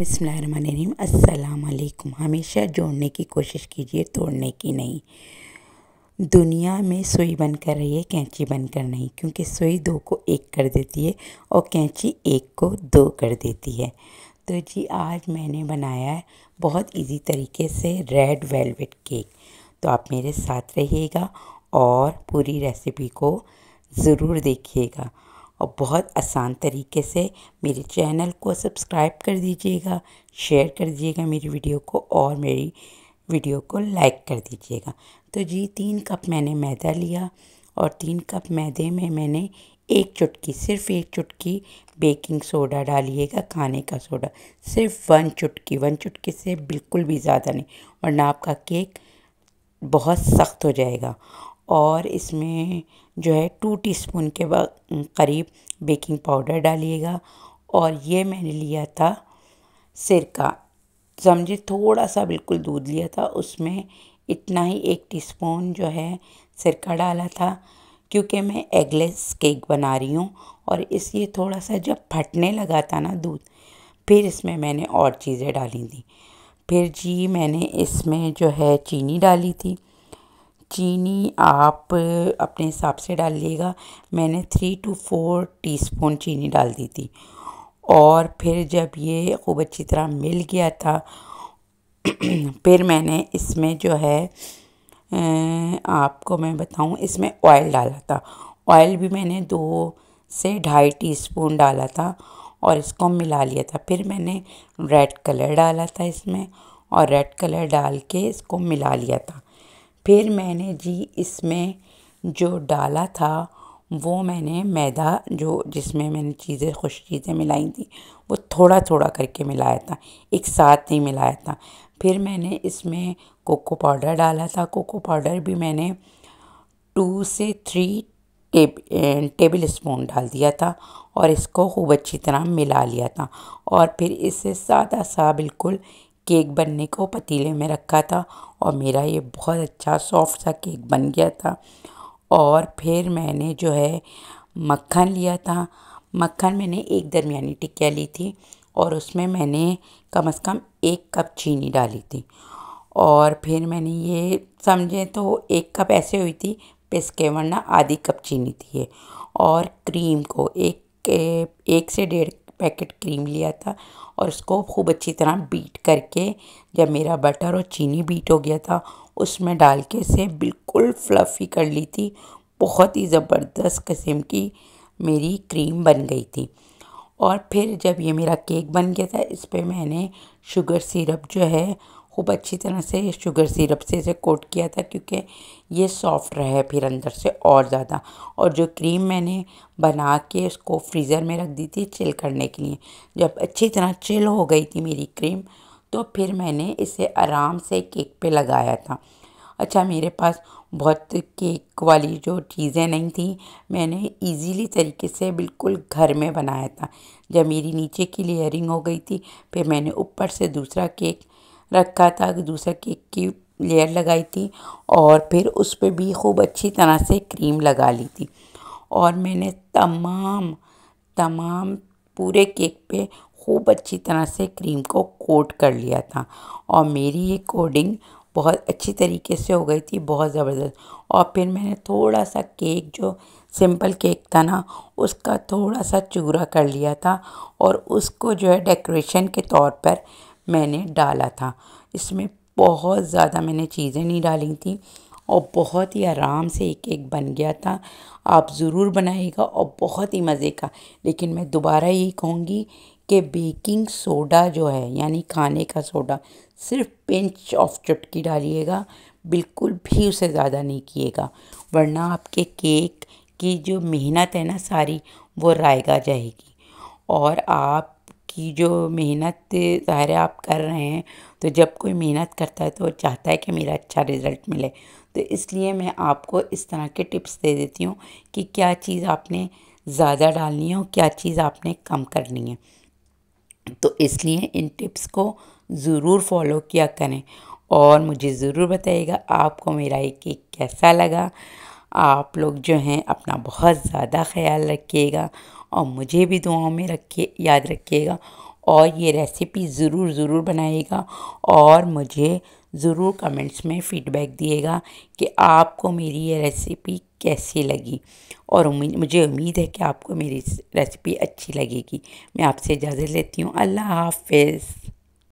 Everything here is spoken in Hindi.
अस्सलाम हमेशा जोड़ने की कोशिश कीजिए, तोड़ने की नहीं। दुनिया में सुई बन कर रही है कैंची बन कर नहीं, क्योंकि सुई दो को एक कर देती है और कैंची एक को दो कर देती है। तो जी, आज मैंने बनाया है बहुत इजी तरीके से रेड वेलवेट केक तो आप मेरे साथ रहिएगा और पूरी रेसिपी को ज़रूर देखिएगा। और बहुत आसान तरीके से मेरे चैनल को सब्सक्राइब कर दीजिएगा शेयर कर दीजिएगा मेरी वीडियो को और मेरी वीडियो को लाइक कर दीजिएगा। तो जी, तीन कप मैंने मैदा लिया और तीन कप मैदे में मैंने एक चुटकी, सिर्फ़ एक चुटकी बेकिंग सोडा डालिएगा, खाने का सोडा सिर्फ़ वन चुटकी वन चुटकी से बिल्कुल भी ज़्यादा नहीं, वरना आपका केक बहुत सख्त हो जाएगा। और इसमें जो है टू टीस्पून के करीब बेकिंग पाउडर डालिएगा। और ये मैंने लिया था सिरका समझे? थोड़ा सा बिल्कुल दूध लिया था। उसमें इतना ही एक टीस्पून जो है सिरका डाला था, क्योंकि मैं एगलेस केक बना रही हूँ और इसलिए थोड़ा सा जब फटने लगा था ना दूध, फिर इसमें मैंने और चीज़ें डाली थी। फिर जी, मैंने इसमें जो है चीनी डाली थी। चीनी आप अपने हिसाब से डालिएगा। मैंने थ्री टू फोर टीस्पून चीनी डाल दी थी। और फिर जब ये खूब अच्छी तरह मिल गया था, फिर मैंने इसमें जो है आपको मैं बताऊँ, इसमें ऑयल डाला था। ऑयल भी मैंने दो से ढाई टीस्पून डाला था और इसको मिला लिया था। फिर मैंने रेड कलर डाला था इसमें और रेड कलर डाल के इसको मिला लिया था। फिर मैंने जी इसमें जो डाला था, वो मैंने मैदा जो जिसमें मैंने चीज़ें, खुश चीज़ें मिलाई थी, वो थोड़ा थोड़ा करके मिलाया था, एक साथ नहीं मिलाया था। फिर मैंने इसमें कोको पाउडर डाला था, कोको पाउडर भी मैंने टू से थ्री टेब टेबल स्पून डाल दिया था और इसको खूब अच्छी तरह मिला लिया था। और फिर इससे सादा सा बिल्कुल केक बनने को पतीले में रखा था और मेरा ये बहुत अच्छा सॉफ्ट सा केक बन गया था। और फिर मैंने जो है मक्खन लिया था। मक्खन मैंने एक दरमियानी टिक्किया ली थी और उसमें मैंने कम से कम एक कप चीनी डाली थी। और फिर मैंने ये समझे तो एक कप ऐसे हुई थी पिसके, वरना आधी कप चीनी थी ये। और क्रीम को एक एक से डेढ़ पैकेट क्रीम लिया था और उसको खूब अच्छी तरह बीट करके, जब मेरा बटर और चीनी बीट हो गया था, उसमें डाल के इसे बिल्कुल फ्लफ़ी कर ली थी। बहुत ही ज़बरदस्त किस्म की मेरी क्रीम बन गई थी। और फिर जब ये मेरा केक बन गया था, इस पर मैंने शुगर सिरप जो है खूब अच्छी तरह से शुगर सिरप से इसे कोट किया था क्योंकि ये सॉफ्ट रहे फिर अंदर से और ज़्यादा। और जो क्रीम मैंने बना के उसको फ्रीज़र में रख दी थी चिल करने के लिए। जब अच्छी तरह चिल हो गई थी मेरी क्रीम तो फिर मैंने इसे आराम से केक पे लगाया था। अच्छा मेरे पास बहुत केक वाली जो चीज़ें नहीं थी, मैंने इजीली तरीके से बिल्कुल घर में बनाया था। जब मेरी नीचे की लेयरिंग हो गई थी, फिर मैंने ऊपर से दूसरा केक रखा था, दूसरा केक की लेयर लगाई थी और फिर उस पर भी खूब अच्छी तरह से क्रीम लगा ली थी। और मैंने तमाम तमाम पूरे केक पे खूब अच्छी तरह से क्रीम को कोट कर लिया था। और मेरी ये कोडिंग बहुत अच्छी तरीके से हो गई थी, बहुत ज़बरदस्त। और फिर मैंने थोड़ा सा केक, जो सिंपल केक था ना, उसका थोड़ा सा चूरा कर लिया था और उसको जो है डेकोरेशन के तौर पर मैंने डाला था। इसमें बहुत ज़्यादा मैंने चीज़ें नहीं डाली थी और बहुत ही आराम से एक एक बन गया था। आप ज़रूर बनाइएगा और बहुत ही मज़े का। लेकिन मैं दोबारा यही कहूँगी कि बेकिंग सोडा जो है, यानी खाने का सोडा, सिर्फ़ पिंच ऑफ़ चुटकी डालिएगा, बिल्कुल भी उसे ज़्यादा नहीं किएगा। वरना आपके केक की जो मेहनत है ना सारी, वो रायगा जाएगी। और आप की जो मेहनत ज़ाहिर आप कर रहे हैं तो जब कोई मेहनत करता है तो वो चाहता है कि मेरा अच्छा रिज़ल्ट मिले। तो इसलिए मैं आपको इस तरह के टिप्स दे देती हूँ कि क्या चीज़ आपने ज़्यादा डालनी है और क्या चीज़ आपने कम करनी है। तो इसलिए इन टिप्स को ज़रूर फॉलो किया करें और मुझे ज़रूर बताइएगा, आपको मेरा ये केक कैसा लगा। आप लोग जो हैं, अपना बहुत ज़्यादा ख्याल रखिएगा और मुझे भी दुआओं में रखिए, याद रखिएगा और ये रेसिपी ज़रूर ज़रूर बनाइएगा और मुझे ज़रूर कमेंट्स में फ़ीडबैक दिएगा कि आपको मेरी ये रेसिपी कैसी लगी और उम्मीद, मुझे उम्मीद है कि आपको मेरी रेसिपी अच्छी लगेगी। मैं आपसे इजाज़त लेती हूँ। अल्लाह हाफिज़।